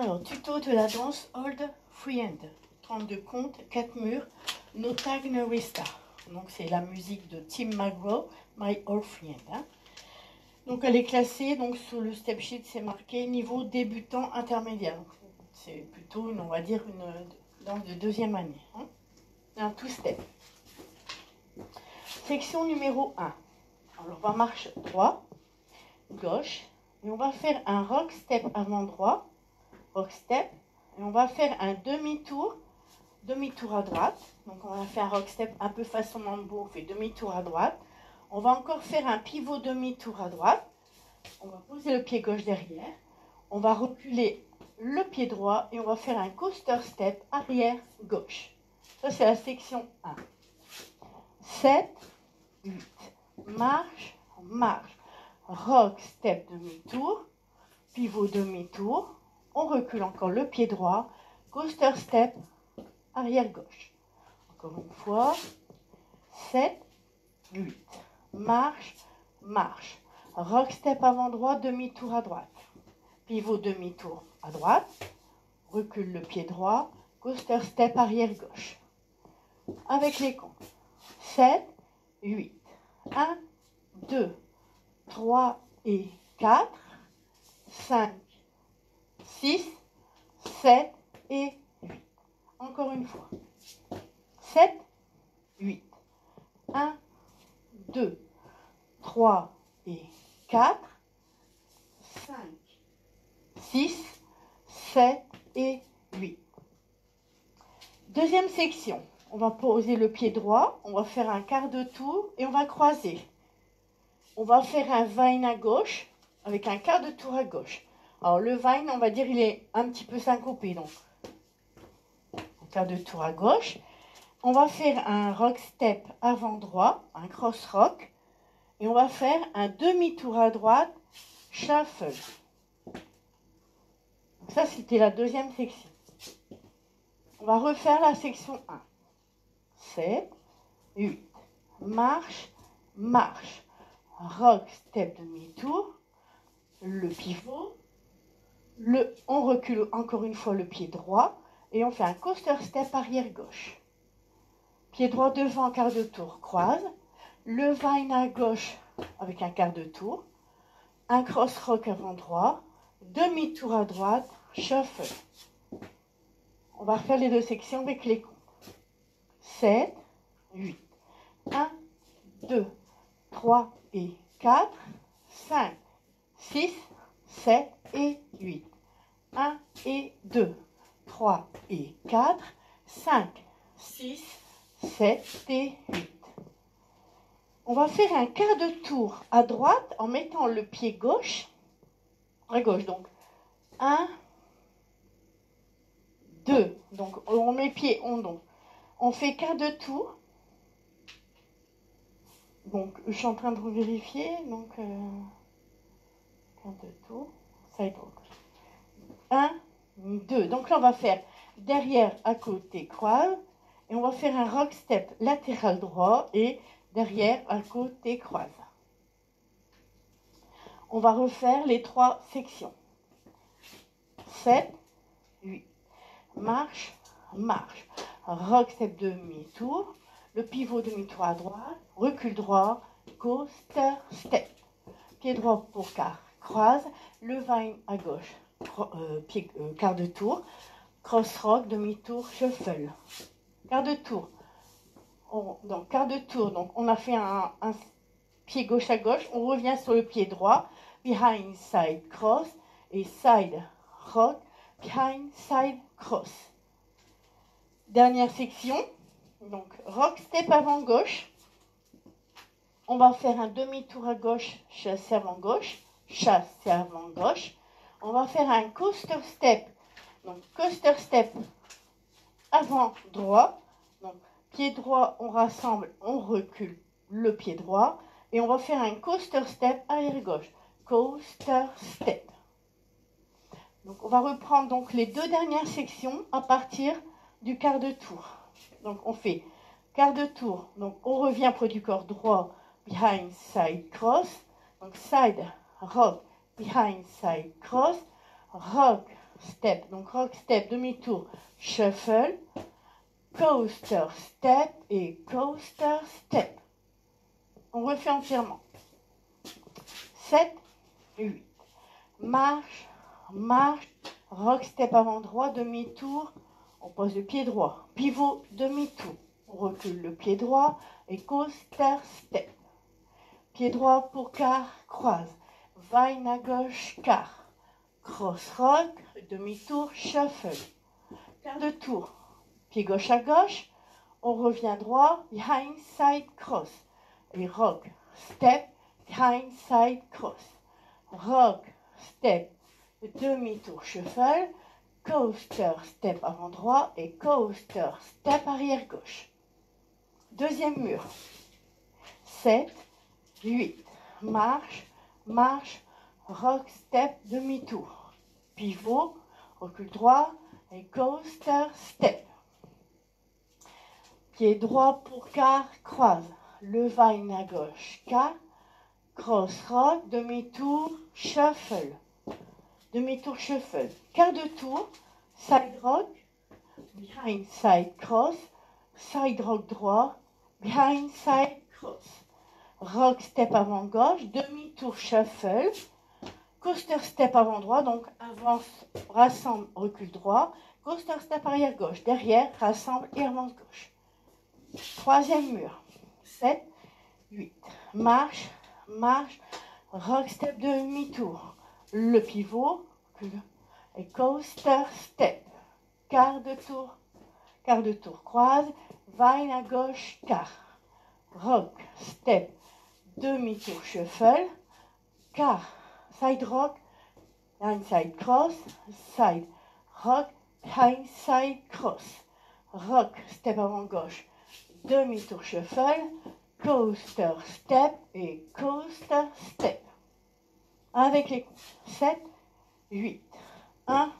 Alors, tuto de la danse Old Friend. 32 comptes, 4 murs, No Tag. Donc, c'est la musique de Tim McGraw, My Old Friend. hein. Donc, elle est classée, donc sur le step sheet, c'est marqué niveau débutant intermédiaire. C'est plutôt, une, on va dire, une danse de deuxième année. hein. Un two-step. Section numéro 1. Alors, on va marche droit, gauche, et on va faire un rock step avant droit, rock step, et on va faire un demi-tour, demi-tour à droite. Donc, on va faire un rock step un peu façon mambo, on fait demi-tour à droite. On va encore faire un pivot demi-tour à droite. On va poser le pied gauche derrière. On va reculer le pied droit et on va faire un coaster step arrière gauche. Ça, c'est la section 1. 7, 8. Marche, marche. Rock, step, demi-tour. Pivot, demi-tour. On recule encore le pied droit. Coaster, step, arrière gauche. Encore une fois. 7, 8. Marche, marche. Rock, step avant droit, demi-tour à droite. Pivot, demi-tour à droite. Recule le pied droit. Coaster, step, arrière gauche. Avec les comptes. 7, 8. 1, 2, 3 et 4, 5, 6, 7 et 8. Encore une fois. 7, 8. 1, 2, 3 et 4, 5, 6, 7 et 8. Deuxième section. On va poser le pied droit, on va faire un quart de tour et on va croiser. On va faire un vine à gauche avec un quart de tour à gauche. Alors le vine, on va dire, il est un petit peu syncopé, donc un quart de tour à gauche. On va faire un rock step avant droit, un cross rock, et on va faire un demi-tour à droite, shuffle. Ça, c'était la deuxième section. On va refaire la section 1. 7, 8. Marche, marche. Rock, step, demi-tour. Le pivot. On recule encore une fois le pied droit. Et on fait un coaster step arrière gauche. Pied droit devant, quart de tour, croise. Le vine à gauche avec un quart de tour. Un cross rock avant droit. Demi-tour à droite, shuffle. On va refaire les deux sections avec les comptes. 7, 8. 1, 2, 3 et 4, 5, 6, 7 et 8. 1 et 2, 3 et 4, 5, 6, 7 et 8. On va faire un quart de tour à droite en mettant le pied gauche à gauche. Donc 1, 2. Donc on met pied, on donc on fait quart de tour. Donc, je suis en train de vérifier. Donc, euh, de tour. Side rock. 1, 2. Donc là, on va faire derrière à côté croise. Et on va faire un rock step latéral droit et derrière à côté croise. On va refaire les trois sections. 7, 8. Marche, marche rock step demi-tour, le pivot demi-tour à droite, recul droit, coaster step. Pied droit pour quart, croise, le vine à gauche, euh, euh, quart de tour, cross rock, demi-tour, shuffle. Quart de tour. On, donc, quart de tour, donc on a fait un, un pied gauche à gauche, on revient sur le pied droit, behind, side, cross, et side, rock, behind, side, cross. Dernière section. Donc, rock step avant gauche. On va faire un demi-tour à gauche, chasse avant gauche, chasse avant gauche. On va faire un coaster step. Donc, coaster step avant droit. Donc, pied droit, on rassemble, on recule le pied droit. Et on va faire un coaster step arrière gauche. Coaster step. Donc, on va reprendre donc les deux dernières sections à partir du quart de tour. Donc on fait quart de tour. Donc on revient près du corps droit, behind, side, cross. Donc side, rock, behind, side, cross. Rock, step. Donc rock step, demi-tour, shuffle, coaster step et coaster step. On refait entièrement. 7, 8. Marche, marche, rock step avant droit, demi-tour. On pose le pied droit. Pivot, demi-tour. On recule le pied droit et coaster step. Pied droit pour quart, croise. Vine à gauche, quart. Cross rock, demi-tour, shuffle. Quart de tour. Pied gauche à gauche. On revient droit, behind side cross. Et rock, step, behind side cross. Rock, step, demi-tour, shuffle. Coaster, step avant droit et coaster, step arrière gauche. Deuxième mur. 7, 8. Marche, marche, rock, step, demi-tour. Pivot, recul droit et coaster, step. Pied droit pour quart, croise. Levain à gauche, quart. Cross rock, demi-tour, shuffle. Demi-tour shuffle. Quart de tour, side rock, behind side cross, side rock droit, behind side cross. Rock step avant gauche, demi-tour shuffle, coaster step avant droit, donc avance, rassemble, recule droit, coaster step arrière gauche, derrière, rassemble et avance gauche. Troisième mur, 7, 8, marche, marche, rock step demi-tour, le pivot, et coaster step, quart de tour, quart de tour, croise, vine à gauche, quart, rock, step, demi-tour, shuffle, quart, side rock, side cross, side rock, side cross, rock, step avant gauche, demi-tour, shuffle, coaster, step et coaster, step. Avec les coups, 7, 8, 1,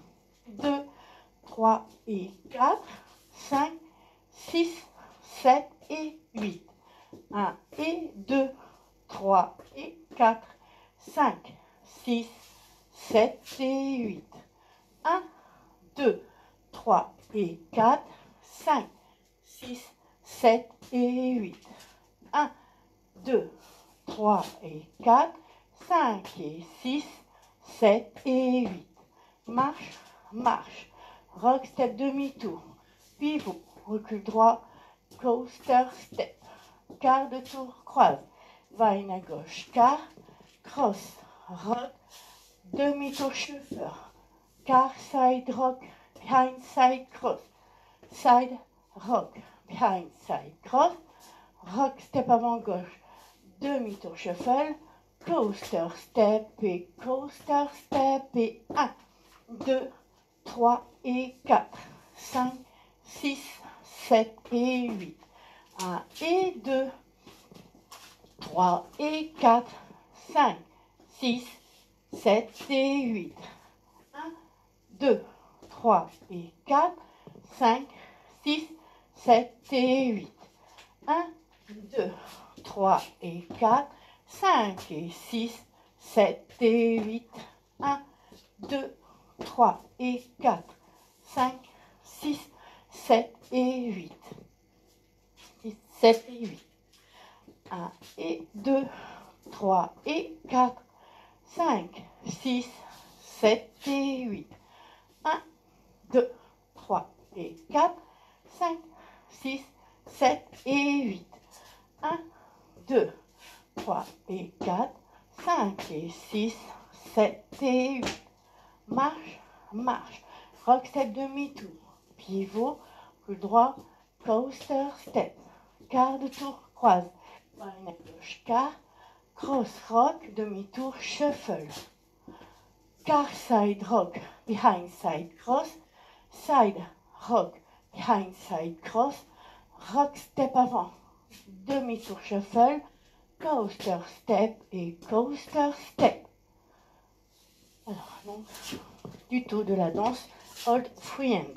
2, 3 et 4, 5, 6, 7 et 8. 1 et 2, 3 et 4, 5, 6, 7 et 8. 1, 2, 3 et 4, 5, 6, 7 et 8. 1, 2, 3 et 4, 5 et 6, 7 et 8. Marche, marche. Rock step demi-tour. Pivot, recul droit, coaster step. Quart de tour, croise. Vine à gauche, quart, cross, rock, demi-tour chauffeur. Quart, side rock, behind side cross. Side rock, behind side cross. Rock step avant gauche, demi-tour shuffle coaster, step et coaster, step et 1, 2, 3 et 4, 5, 6, 7 et 8. 1 et 2, 3 et 4, 5, 6, 7 et 8. 1, 2, 3 et 4, 5, 6, 7 et 8. 1, 2, 3 et 4, 5 et 6, 7 et 8, 1, 2, 3 et 4, 5, 6, 7 et 8, 7 et 8, 1 et 2, 3 et 4, 5, 6, 7 et 8, 1, 2, 3 et 4, 5, 6, 7 et 8, 1, 2, 3 et 4, 5 et 6, 7 et 8. Marche, marche. Rock step demi-tour. Pivot, le droit, coaster step. Quart de tour, croise. Marine gauche, quart. Cross rock, demi-tour, shuffle. Quart side rock, behind side cross. Side rock, behind side cross. Rock step avant. Demi-tour shuffle coaster step et coaster step. Alors, du tout de la danse Old Free End.